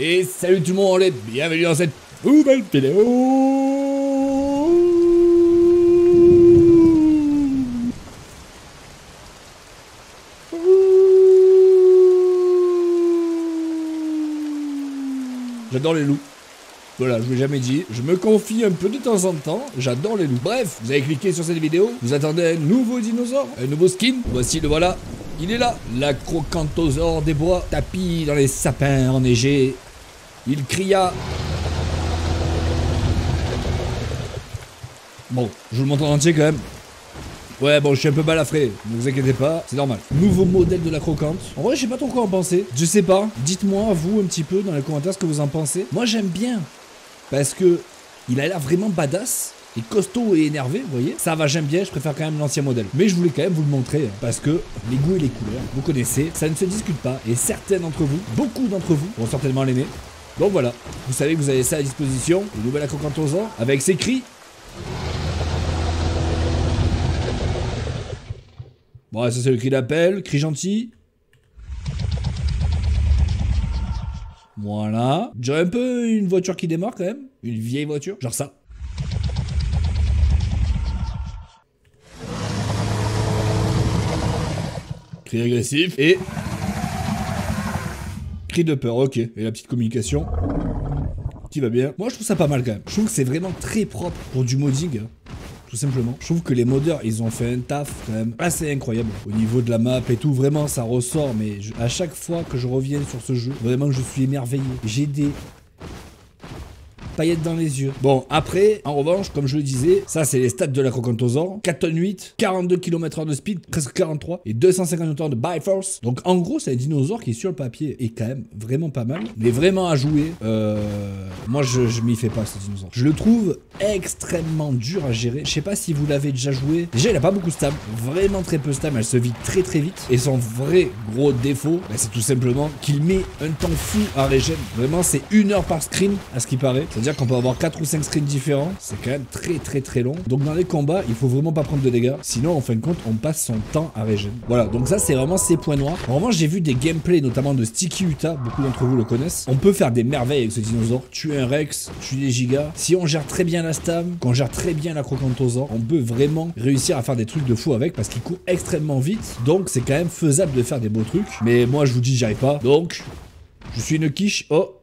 Et salut tout le monde et bienvenue dans cette nouvelle vidéo J'adore les loups. Voilà, je vous l'ai jamais dit. Je me confie un peu de temps en temps. J'adore les loups. Bref, vous avez cliqué sur cette vidéo. Vous attendez un nouveau dinosaure, un nouveau skin. Voici le voilà. Il est là. L'acrocanthosaure des bois, tapis dans les sapins enneigés. Il cria. Bon, je vous le montre en entier quand même. Ouais, bon, je suis un peu balafré, ne vous inquiétez pas, c'est normal. Nouveau modèle de la croquante. En vrai, je sais pas trop quoi en penser. Je sais pas. Dites-moi, vous, un petit peu, dans les commentaires, ce que vous en pensez. Moi, j'aime bien. Parce que il a l'air vraiment badass. Et costaud et énervé, vous voyez Ça va, j'aime bien, je préfère quand même l'ancien modèle. Mais je voulais quand même vous le montrer, hein, parce que les goûts et les couleurs, vous connaissez, ça ne se discute pas. Et certains d'entre vous, beaucoup d'entre vous, vont certainement l'aimer. Donc voilà, vous savez que vous avez ça à disposition, le nouvel acrocanthosaure, avec ses cris. Bon, ça c'est le cri d'appel, cri gentil. Voilà. J'aurais un peu une voiture qui démarre quand même. Une vieille voiture. Genre ça. Cri agressif et... De peur, ok. Et la petite communication qui va bien. Moi je trouve ça pas mal quand même. Je trouve que c'est vraiment très propre pour du modding. hein, Tout simplement. Je trouve que les modeurs, ils ont fait un taf quand même assez incroyable. Au niveau de la map et tout, vraiment ça ressort. Mais à chaque fois que je reviens sur ce jeu, vraiment je suis émerveillé. J'ai des paillettes dans les yeux. Bon, après, en revanche, comme je le disais, ça c'est les stats de la Crocanthosaure. 4 tonnes 8, 42 km/h de speed, presque 43, et 250 Nm de Bifrost. Donc en gros, c'est un dinosaure qui sur le papier est quand même vraiment pas mal. Mais vraiment à jouer, euh, moi je, je m'y fais pas ce dinosaure. Je le trouve extrêmement dur à gérer. Je sais pas si vous l'avez déjà joué. Déjà, il a pas beaucoup de stam, vraiment très peu stam, elle se vide très très vite. Et son vrai gros défaut, bah, c'est tout simplement qu'il met un temps fou à régène. Vraiment, c'est une heure par screen à ce qui paraît. Qu'on peut avoir 4 ou 5 screens différents. C'est quand même très très très long. Donc dans les combats, il faut vraiment pas prendre de dégâts. Sinon, en fin de compte, on passe son temps à régène. Voilà, donc ça c'est vraiment ses points noirs. En revanche, j'ai vu des gameplays, notamment de Sticky Utah. Beaucoup d'entre vous le connaissent. On peut faire des merveilles avec ce dinosaure. Tuer un Rex, tuer des gigas. Si on gère très bien la stam, qu'on gère très bien la crocanthosaure, on peut vraiment réussir à faire des trucs de fou avec parce qu'il court extrêmement vite. Donc c'est quand même faisable de faire des beaux trucs. Mais moi je vous dis j'y arrive pas. Donc je suis une quiche. Oh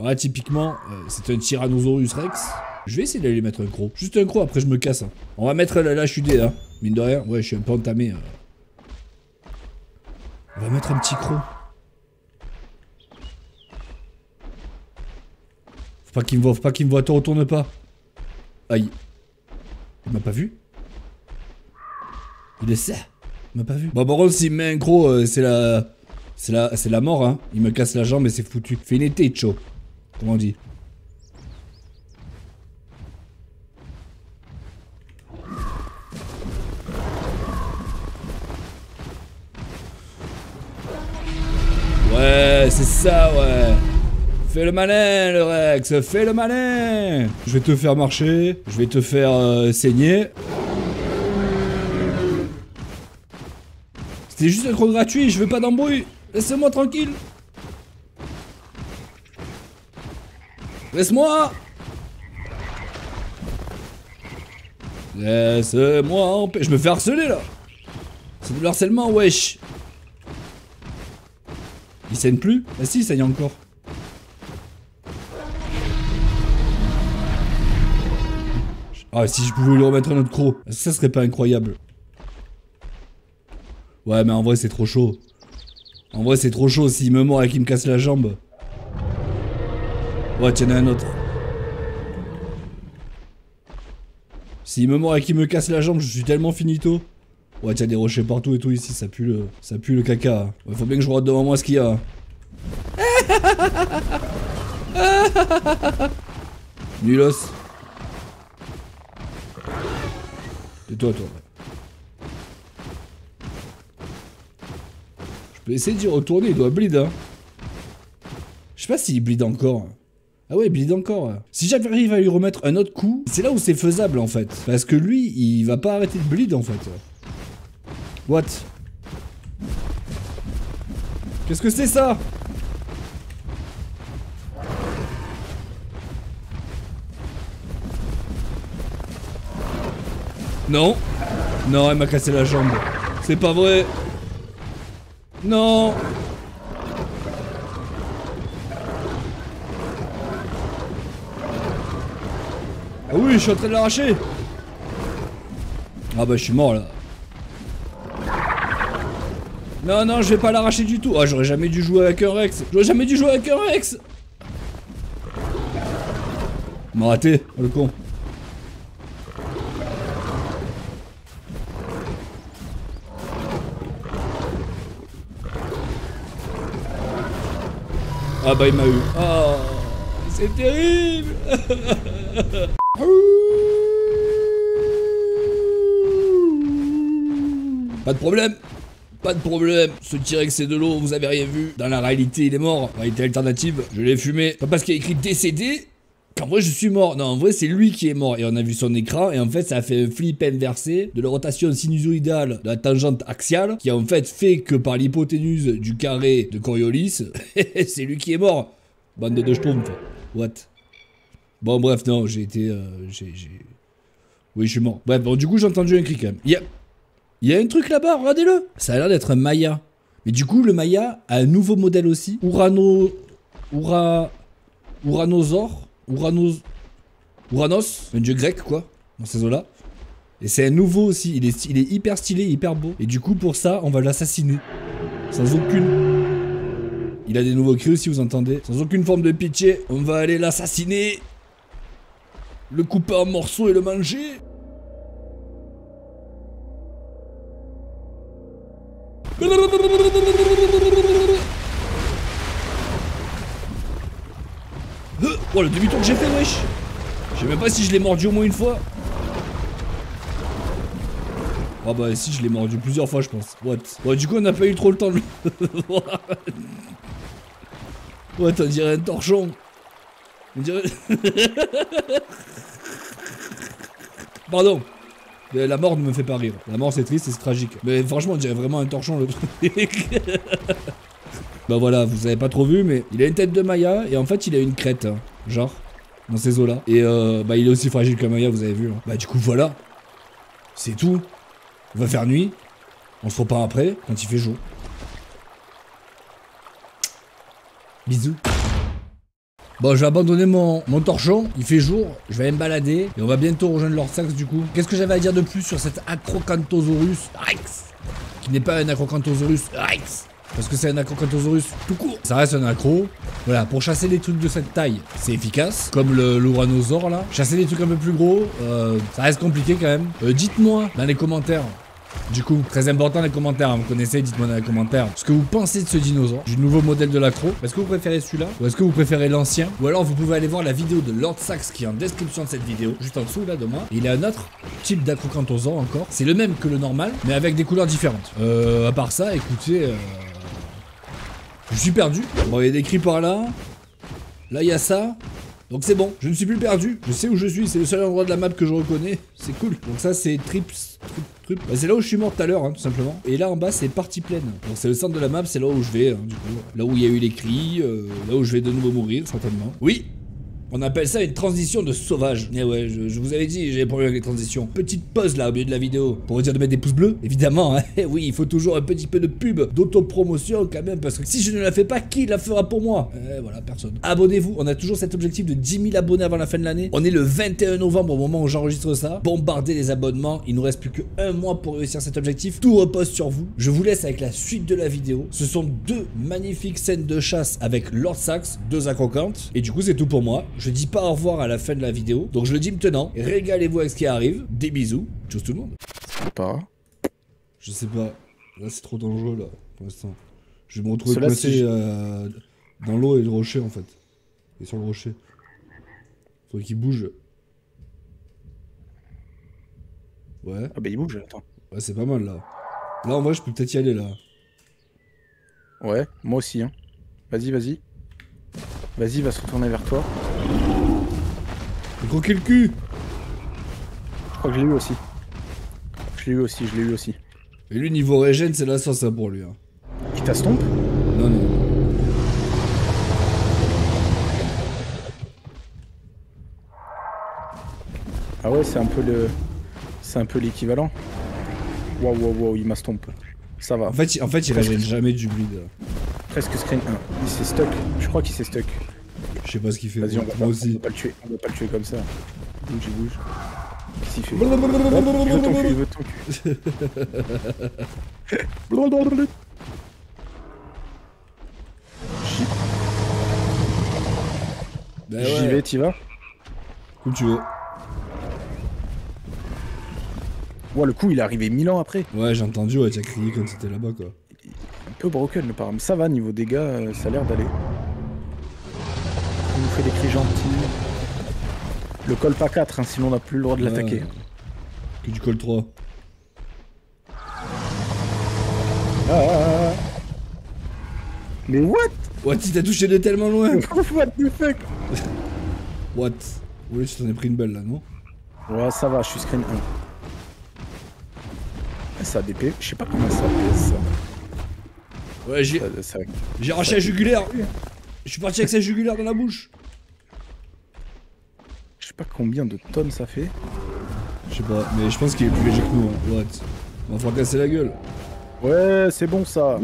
Ouais, typiquement, euh, c'est un Tyrannosaurus Rex. Je vais essayer d'aller mettre un croc. Juste un croc, après je me casse. hein. On va mettre la HUD, hein. Mine de rien. Ouais, je suis un peu entamé. euh. On va mettre un petit croc. Faut pas qu'il me voit, faut pas qu'il me voit, te retourne pas. Aïe. Il m'a pas vu Il est ça. Il m'a pas vu. Bon, par contre, s'il me met un croc, euh, c'est la... C'est la... la mort, hein. Il me casse la jambe et c'est foutu. Finite, chaud. Comment dit Ouais, c'est ça, ouais. Fais le malin, le Rex, fais le malin. Je vais te faire marcher, je vais te faire euh, saigner. C'était juste un croc gratuit, je veux pas d'embrouille. Laissez-moi tranquille. Laisse-moi Laisse-moi en paix. Je me fais harceler là C'est de harcèlement, wesh Il saigne plus? Ah si, il saigne encore. Ah, si je pouvais lui remettre un autre croc, ça serait pas incroyable. Ouais, mais en vrai, c'est trop chaud. En vrai, c'est trop chaud s'il me mord et qu'il me casse la jambe. Ouais, tiens, un autre. S'il me mord et qu'il me casse la jambe, je suis tellement finito. Ouais, tiens, des rochers partout et tout ici, ça pue le, ça pue le caca. Ouais, faut bien que je regarde devant moi ce qu'il y a. Nulos. Et toi, toi. Je peux essayer d'y retourner, il doit bleed, hein. Je sais pas s'il bleed encore. Ah ouais, bleed encore. Si j'arrive à lui remettre un autre coup, c'est là où c'est faisable en fait. Parce que lui, il va pas arrêter de bleed en fait. What? Qu'est-ce que c'est ça? Non. Non, elle m'a cassé la jambe. C'est pas vrai. Non. Ah oui, je suis en train de l'arracher. Ah bah je suis mort là. Non, non, je vais pas l'arracher du tout. Ah, j'aurais jamais dû jouer avec un Rex. J'aurais jamais dû jouer avec un Rex. M'a raté, le con. Ah bah il m'a eu. Oh, c'est terrible. Pas de problème. Pas de problème, ce T-Rex c'est de l'eau, vous avez rien vu. Dans la réalité, il est mort. Réalité alternative, je l'ai fumé. Pas parce qu'il a écrit décédé qu'en vrai je suis mort. Non, en vrai c'est lui qui est mort. Et on a vu son écran et en fait ça a fait un flip inversé de la rotation sinusoïdale de la tangente axiale qui a en fait fait que par l'hypoténuse du carré de Coriolis, c'est lui qui est mort. Bande de schtroumpfs. What? Bon bref, non, j'ai été... Euh, j'ai... Oui, je suis mort. Bref, bon du coup j'ai entendu un cri quand même. Il un truc là-bas, regardez-le. Ça a l'air d'être un Maya. Mais du coup, le Maya a un nouveau modèle aussi. Urano... Ura... Uranosaure Uranos... Uranos, un dieu grec, quoi, dans ces eaux-là. Et c'est un nouveau aussi. Il est, il est hyper stylé, hyper beau. Et du coup, pour ça, on va l'assassiner. Sans aucune... Il a des nouveaux cris aussi, vous entendez Sans aucune forme de pitié, on va aller l'assassiner. Le couper en morceaux et le manger. Oh le demi-tour que j'ai fait wesh. Je sais même pas si je l'ai mordu au moins une fois. Ah bah si je l'ai mordu plusieurs fois je pense. What? Bon du coup on n'a pas eu trop le temps de What on dirait un torchon. On dirait... Pardon la mort ne me fait pas rire. La mort c'est triste et c'est tragique. Mais franchement on dirait vraiment un torchon le truc. bah voilà, vous avez pas trop vu mais il a une tête de Maya et en fait il a une crête. Hein, genre, dans ces eaux là. Et euh, bah il est aussi fragile que Maya, vous avez vu. Hein. Bah du coup voilà. C'est tout. On va faire nuit. On se repart après quand il fait jour. Bisous. Bon, je vais abandonner mon, mon torchon, il fait jour, je vais aller me balader, et on va bientôt rejoindre leur sax du coup. Qu'est-ce que j'avais à dire de plus sur cet Acrocanthosaurus Rex Qui n'est pas un Acrocanthosaurus Rex parce que c'est un Acrocanthosaurus tout court. Ça reste un acro. Voilà, pour chasser des trucs de cette taille, c'est efficace. Comme l'uranosaure là. Chasser des trucs un peu plus gros, euh, ça reste compliqué quand même. Euh, Dites-moi dans les commentaires du coup, très important les commentaires, hein. vous connaissez, dites-moi dans les commentaires ce que vous pensez de ce dinosaure, du nouveau modèle de l'accro. Est-ce que vous préférez celui-là ou est-ce que vous préférez l'ancien? Ou alors vous pouvez aller voir la vidéo de Lord Sax qui est en description de cette vidéo, juste en dessous là de moi. Il a un autre type d'acrocanthosaure encore. C'est le même que le normal, mais avec des couleurs différentes. Euh, à part ça, écoutez, euh... je suis perdu. Bon, il y a des cris par là. Là, il y a ça. Donc c'est bon, je ne suis plus perdu, je sais où je suis, c'est le seul endroit de la map que je reconnais, c'est cool. Donc ça c'est Trips, Trip, bah, c'est là où je suis mort tout à l'heure, hein, tout simplement. Et là en bas c'est partie pleine. Donc c'est le centre de la map, c'est là où je vais, hein, du coup. Là où il y a eu les cris, euh, là où je vais de nouveau mourir, certainement. Oui, on appelle ça une transition de sauvage. Et eh ouais, je, vous avais dit, j'ai problème avec les transitions. Petite pause là au milieu de la vidéo pour vous dire de mettre des pouces bleus. Évidemment, hein. Eh oui, il faut toujours un petit peu de pub, d'autopromotion quand même, parce que si je ne la fais pas, qui la fera pour moi? Eh voilà, personne. Abonnez-vous, on a toujours cet objectif de 10 000 abonnés avant la fin de l'année. On est le 21 novembre au moment où j'enregistre ça. Bombardez les abonnements, il nous reste plus qu'un mois pour réussir cet objectif. Tout repose sur vous. Je vous laisse avec la suite de la vidéo. Ce sont deux magnifiques scènes de chasse avec Lord Sax, deux accroquantes. Et du coup, c'est tout pour moi. Je dis pas au revoir à la fin de la vidéo. Donc je le dis maintenant, régalez-vous avec ce qui arrive. Des bisous. Tchuss tout le monde. Pas. Je sais pas. Là c'est trop dangereux là pour l'instant. Je vais me retrouver coincé euh, dans l'eau et le rocher en fait. Et sur le rocher. Faudrait qu'il bouge. Ouais. Ah bah il bouge, attends. Ouais c'est pas mal là. Là en vrai je peux peut-être y aller là. Ouais, moi aussi hein. Vas-y, vas-y. Vas-y, va se retourner vers toi. Il croqué le cul Je crois que je l'ai eu aussi. Je l'ai eu aussi, je l'ai eu aussi. Et lui, niveau régène, c'est la sauce hein, pour lui. Hein. Il t'astompe Non, non. Ah ouais, c'est un peu le. C'est un peu l'équivalent. Waouh, waouh, waouh, il m'astompe. Ça va. En fait, il- en fait il régène jamais du bleed. Presque screen 1. Il s'est stuck. Je crois qu'il s'est stuck. Je sais pas ce qu'il fait. Vas-y, on va pas, Moi on aussi. va pas le tuer. On va pas le tuer comme ça. Bouge, bouge. Qu'est-ce qu'il fait Il veut ton cul, il veut ton cul. J'y Ben j'y ouais, vais, t'y vas Comme tu veux. Ouah, le coup, il est arrivé 1000 ans après. Ouais, j'ai entendu, ouais, t'as crié quand t'étais là-bas, quoi. Un peu broken le par mais ça va, niveau dégâts, euh, ça a l'air d'aller. Fait des cris gentils. Le col pas 4, hein, sinon on n'a plus le droit de l'attaquer. Que du col 3. Ah, ah, ah. Mais what? What, il t'a touché de tellement loin? What the fuck? What? Oui, tu t'en es pris une belle là, non? Ouais, ça va, je suis screen 1. Ça DP, je sais pas comment ça pèse ça. Ouais, j'ai j'ai arraché la jugulaire Je suis parti avec sa jugulaire dans la bouche Je pas combien de tonnes ça fait. Je sais pas, mais je pense qu'il est plus léger que nous, hein. What? On va falloir casser la gueule Ouais, c'est bon ça.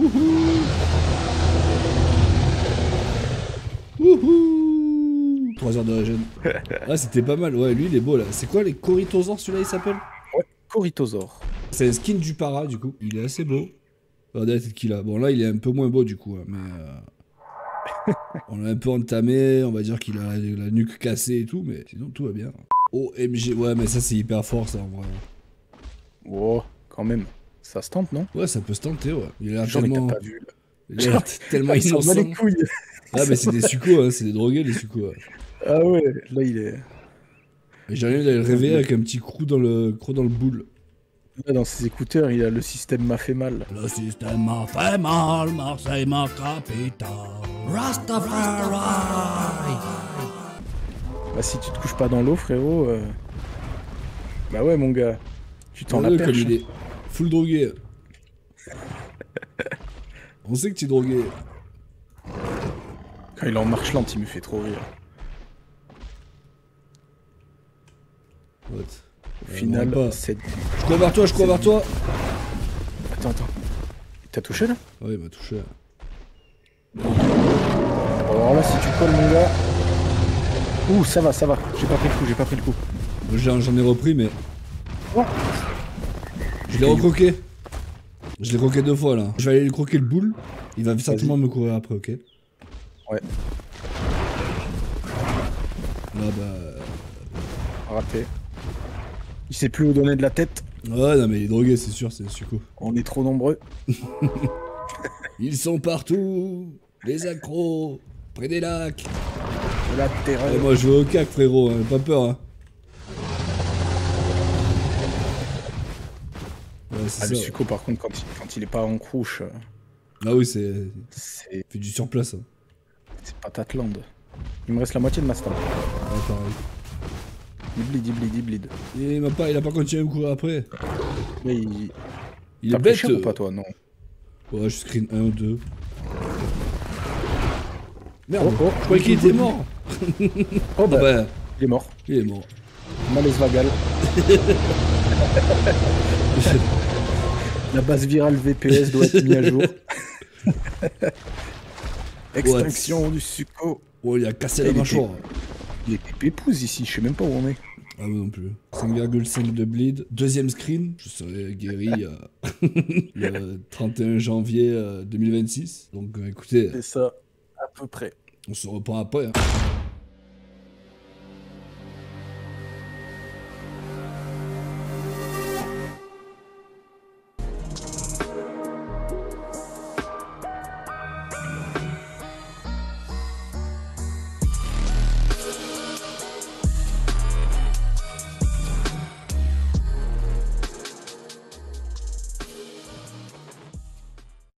Wouhou 3 heures de régène. Ah, c'était pas mal. Ouais, lui, il est beau là. C'est quoi les Coritosaures, celui-là, il s'appelle? Ouais. C'est un skin du para, du coup. Il est assez beau. Regardez la tête qu'il a. Bon, là, il est un peu moins beau, du coup. hein, mais. euh, on l'a un peu entamé. On va dire qu'il a la, nuque cassée et tout. Mais sinon, tout va bien. OMG. Ouais, mais ça, c'est hyper fort, ça, en vrai. Oh, quand même. Ça se tente, non? Ouais, ça peut se tenter, ouais. Il a l'air tellement. pas vu. Il a l'air tellement Ah, innocent. les couilles. Ah, mais c'est des sucos, hein. C'est des drogués, les sucos. Ah ouais, là il est. J'ai envie d'aller le réveiller avec un petit crew dans le, crew dans le boule. Là, dans ses écouteurs, il a le système m'a fait mal. Le système m'a fait mal, Marseille ma capitale. Rastafari. Bah, si tu te couches pas dans l'eau, frérot. euh, Bah ouais, mon gars. Tu t'en as comme perche. il est full drogué. On sait que tu es drogué. Quand il est en marche lente, il me fait trop rire. What? Au final, pas. Je cours vers toi, je cours vers toi. Attends, attends. T'as touché là? Ouais, il m'a touché. Alors là, si tu colles, mon gars. Ouh, ça va, ça va. J'ai pas pris le coup, j'ai pas pris le coup. J'en j'en ai repris, mais Oh. je l'ai recroqué. Je l'ai croqué deux fois là. Je vais aller lui croquer le boule. Il va certainement me courir après, ok? Ouais. Là, bah. Raté. Il sait plus où donner de la tête. Ouais, non, mais il est drogué, c'est sûr, c'est un suco. On est trop nombreux. Ils sont partout, les accros, près des lacs. De la terreur. Et moi, je vais au cac, frérot, hein, pas peur, hein. Ouais, Ah, le succo, par contre, quand il, quand il est pas en crouche, euh, Ah oui, c'est. c'est Fait du surplace. Hein. c'est patatland. Il me reste la moitié de ma stamp. Ouais, pareil. Il bleed, il bleed, il bleed. Et il m'a pas, il a pas continué à me courir après. Mais il. Il est bête. ou pas, toi Non. Ouais, je screen 1 ou 2. Merde, Oh, oh. je croyais qu'il était mort. Oh, Ah bah, bah, il est mort. il est mort. Malaise vagal. La base virale VPS doit être mise à jour. Extinction du succo. Oh, il a cassé la mâchoire. Il était pépouse ici, je sais même pas où on est. Ah oui, non plus. 5,5 de bleed. Deuxième screen. Je serai guéri euh, le 31 janvier euh, 2026. Donc euh, écoutez, C'est ça, à peu près. on se reprend après. hein.